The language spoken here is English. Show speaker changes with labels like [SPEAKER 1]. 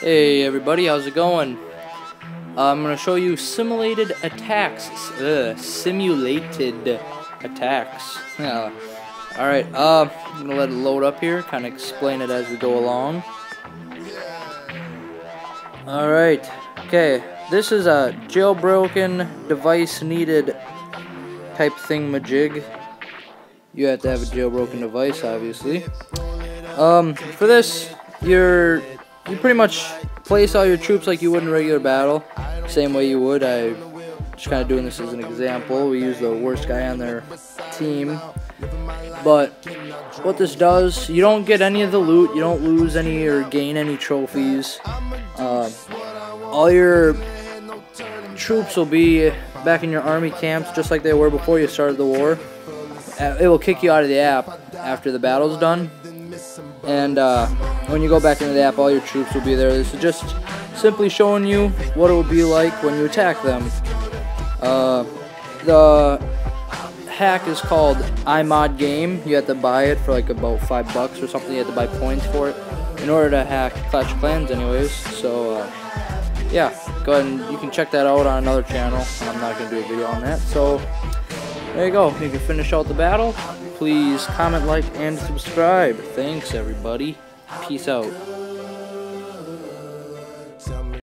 [SPEAKER 1] Hey everybody, how's it going? Uh, I'm gonna show you simulated attacks. Ugh, simulated attacks. Yeah. All right. Uh, I'm gonna let it load up here. Kind of explain it as we go along. All right. Okay. This is a jailbroken device needed type thing majig. You have to have a jailbroken device, obviously. Um, for this, you're you pretty much place all your troops like you would in regular battle, same way you would. I just kind of doing this as an example. We use the worst guy on their team, but what this does, you don't get any of the loot, you don't lose any or gain any trophies. Uh, all your troops will be back in your army camps just like they were before you started the war. Uh, it will kick you out of the app after the battle's done. And uh, when you go back into the app, all your troops will be there. This is just simply showing you what it will be like when you attack them. Uh, the hack is called iMod Game. You have to buy it for like about five bucks or something. You have to buy points for it in order to hack Clash Clans, anyways. So uh, yeah, go ahead and you can check that out on another channel. I'm not gonna do a video on that. So there you go. You can finish out the battle. Please comment, like, and subscribe. Thanks, everybody. Peace out.